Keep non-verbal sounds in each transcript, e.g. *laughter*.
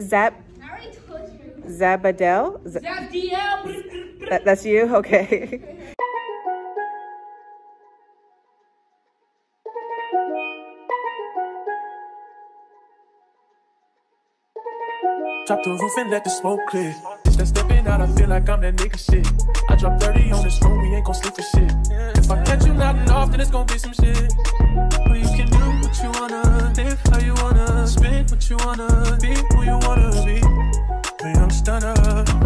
Zap Zabadell? Z- that, that's you? Okay. *laughs* Drop the roof and let the smoke clear. Stepping out, I feel like I'm that nigga shit. I drop 30 on this phone, we ain't gon' sleep for shit. If I catch you nodding off, then it's gon' be some shit. But you can do what you wanna, live how you wanna, spin what you wanna, be who you wanna be. Young stunner,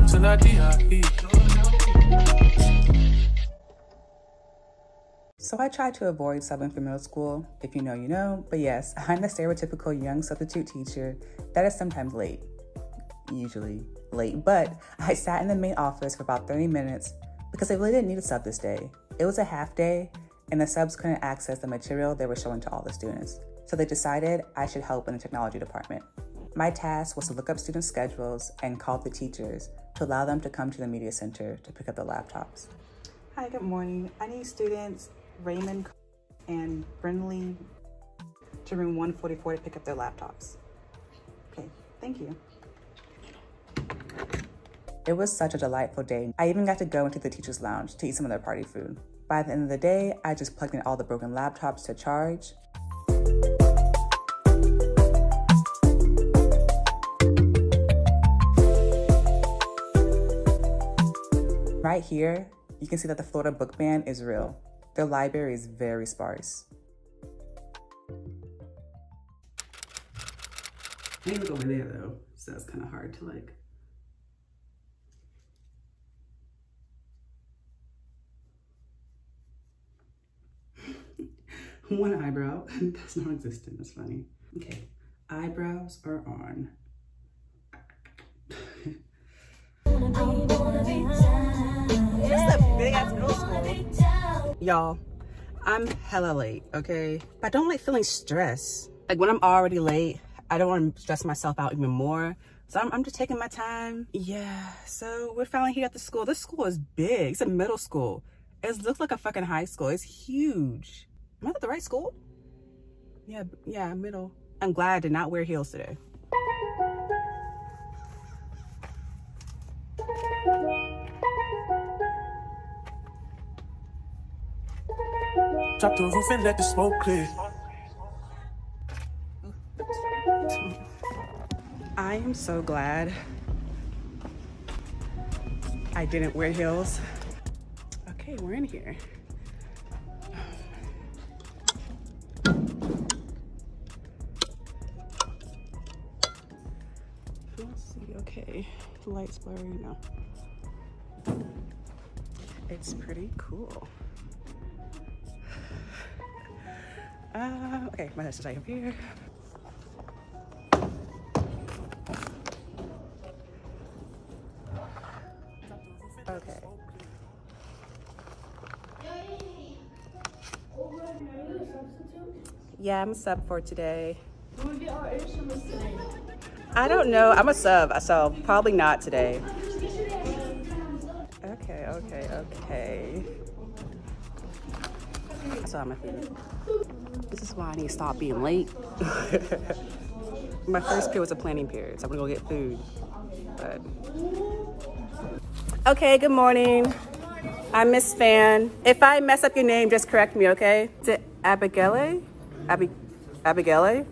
till I die. So I tried to avoid subbing for middle school. If you know, you know. But yes, I'm the stereotypical young substitute teacher that is sometimes late usually late, but I sat in the main office for about 30 minutes because I really didn't need a sub this day. It was a half day, and the subs couldn't access the material they were showing to all the students. So they decided I should help in the technology department. My task was to look up student schedules and call the teachers to allow them to come to the media center to pick up the laptops. Hi, good morning. I need students Raymond and Brinley to room 144 to pick up their laptops. Okay, thank you. It was such a delightful day. I even got to go into the teacher's lounge to eat some of their party food. By the end of the day, I just plugged in all the broken laptops to charge. Right here, you can see that the Florida Book Ban is real. Their library is very sparse. I need go over there though, so it's kind of hard to like one eyebrow. *laughs* That's non-existent. That's funny. Okay, eyebrows are on. Y'all, I'm hella late, okay? I don't like feeling stressed. Like when I'm already late, I don't want to stress myself out even more. So I'm, I'm, just taking my time. Yeah, so we're finally here at the school. This school is big. It's a middle school. It looks like a fucking high school. It's huge. Am I at the right school? Yeah, yeah, middle. I'm glad I did not wear heels today. Drop the roof and let the smoke clear. I am so glad I didn't wear heels. Okay, we're in here. The light's blurry now. It's pretty cool. *sighs* Uh, okay, my head's right up here. Okay. Yeah, I'm a sub for today. I don't know. I'm a sub, so probably not today. Okay, okay, okay. I saw my food. This is why I need to stop being late. *laughs* my first period was a planning period, so I'm gonna go get food. But okay, good morning. I'm Miss Fan. If I mess up your name, just correct me, okay? Is it Abigail? Abi Abigail?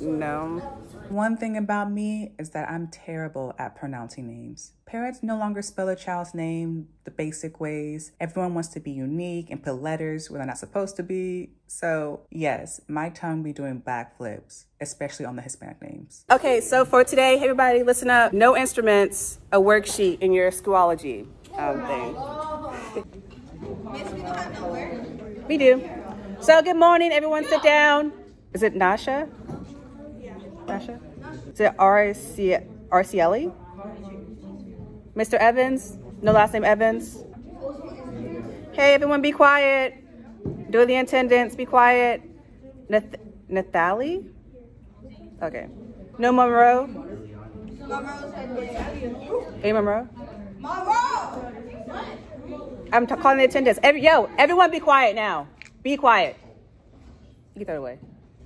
No. One thing about me is that I'm terrible at pronouncing names. Parents no longer spell a child's name the basic ways. Everyone wants to be unique and put letters where they're not supposed to be. So, yes, my tongue be doing backflips, especially on the Hispanic names. Okay, so for today, everybody listen up. No instruments, a worksheet in your Schoology um, thing. we do. So, good morning, everyone. Sit down. Is it Nasha? Nasha? Is it RC RCLE? Mr. Evans? No last name Evans? Hey, everyone be quiet. Do the attendance, be quiet. Nath Nathalie? Okay. No Monroe? A Monroe? Monroe! I'm calling the attendance. Every, yo, everyone be quiet now. Be quiet. Get that away.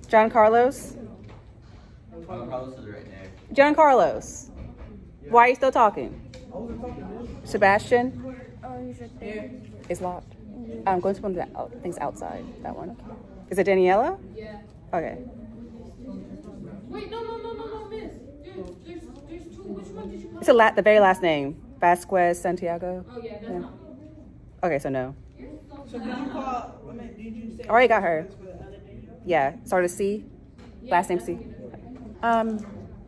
John Carlos? Carlos is right there. Giancarlos, why are you still talking? Sebastian? Oh, it's locked. I'm going to one of the out- things outside. That one. Is it Daniela? Yeah. Okay. Wait, no, no, no, no, no, miss. There's, there's, there's two. Which one did you call? It's the, la- the very last name. Vasquez Santiago. Oh, yeah, that's Yeah. not. Okay, so no. So did you call, did you say? Already got her. for the other? Yeah. Started C. Last name C. Um,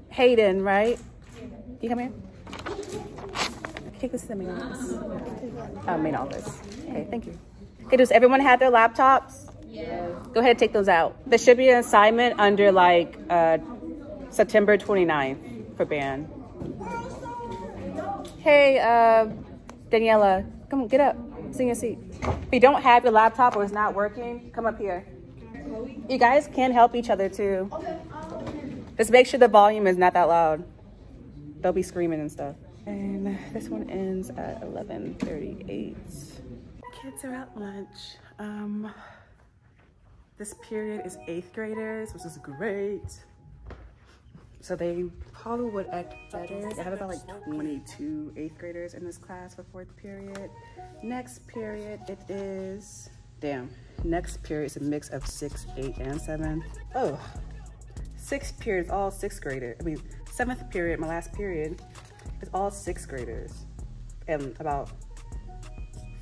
Hayden, right? Can you come here? Take this to the main office. Uh, main office. Okay, thank you. Okay, does everyone have their laptops? Yeah. Go ahead and take those out. There should be an assignment under like uh, September 29th for band. Hey, uh, Daniela, come on, get up. Sit in your seat. If you don't have your laptop or it's not working, come up here. You guys can help each other too. Just make sure the volume is not that loud. They'll be screaming and stuff. And this one ends at 11:38. Kids are at lunch. Um, this period is eighth graders, which is great. So they probably would act better. I have about like 22 eighth graders in this class for fourth period. Next period, it is, damn, next period is a mix of six, eight, and seven. Oh, sixth period is all sixth graders. I mean, seventh period, my last period, is all sixth graders. And about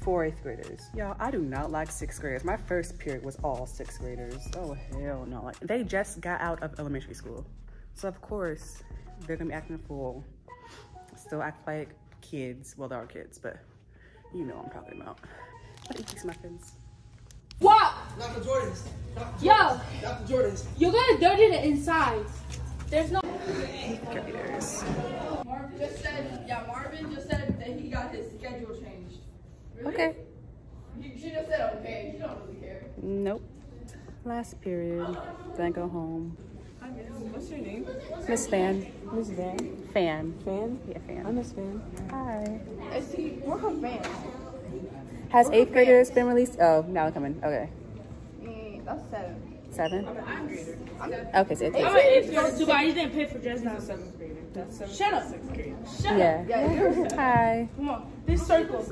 four eighth graders. Y'all, I do not like sixth graders. My first period was all sixth graders. Oh, hell no. Like, they just got out of elementary school. So, of course, they're gonna be acting a fool. Still act like kids. Well, they are kids, but you know what I'm talking about. Eat these muffins. What? Dr. Jordans. Dr. Yo, Dr. Jordans. you're gonna dirty the inside. There's no. Eighth graders. Marvin just said, yeah, Marvin just said that he got his schedule changed. Okay. He, she just said, okay, she don't really care. Nope. Last period. Then go home. What's your name? Miss Fan. Miss Van. Fan. Fan? Yeah, fan. I'm Miss Van. Hi. Is he, we're her fan. Has eighth graders been released? Oh, now they're coming. Okay. That's seven. Seven? Okay, so eighth I'm grade. an eighth grader. Dubai, you didn't pay for dress now. Seventh grader. That's seventh. Shut up. Sixth grade. Shut Yeah. up. Yeah, you're, Hi. Come on. This circle.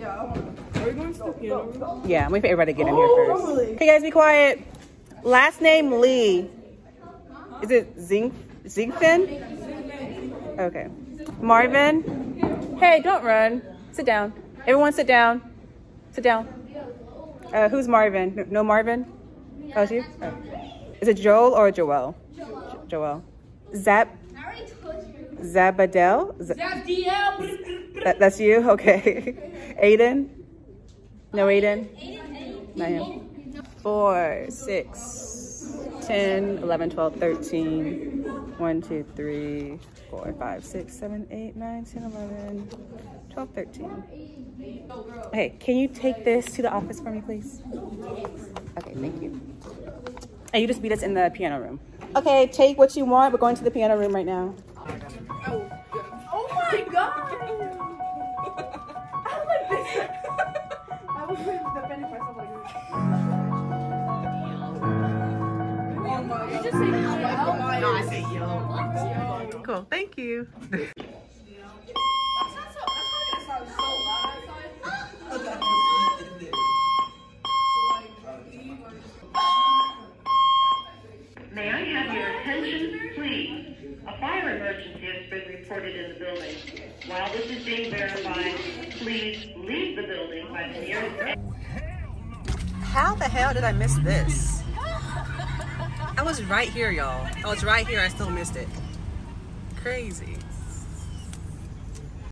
yeah, I want Are we going to the piano? Yeah, I'm waiting for everybody to get in here oh, first. Okay, guys, be quiet. Last name Lee. Is it Zing Zingfin? Okay. Marvin. Hey, don't run. Sit down. Everyone, sit down. Sit down. Uh, who's Marvin? No, Marvin. Oh, it's you. Oh. Is it Joel or Joel? Jo- Joel. Zab. Zabadell. Z- That that, that's you? Okay. *laughs* Aiden? No, Aiden? Not him. Four, six, 10, 11, 12, 13, 1, 2, 3, 4, 5, 6, 7, 8, 9, 10, 11, 12, 13. Okay, can you take this to the office for me, please? Okay, thank you. And you just meet us in the piano room. Okay, take what you want. We're going to the piano room right now. Oh, oh my god! *laughs* I like this. *laughs* I was defending myself like You just say No, I say yo. Cool, thank you. *laughs* That's not so, that's probably gonna sound so loud outside. May I have your attention, please? A emergency has been reported in the building. While this is being verified, please leave the building by the nearest How the hell did I miss this? I was right here, y'all. I was right here. I still missed it. Crazy.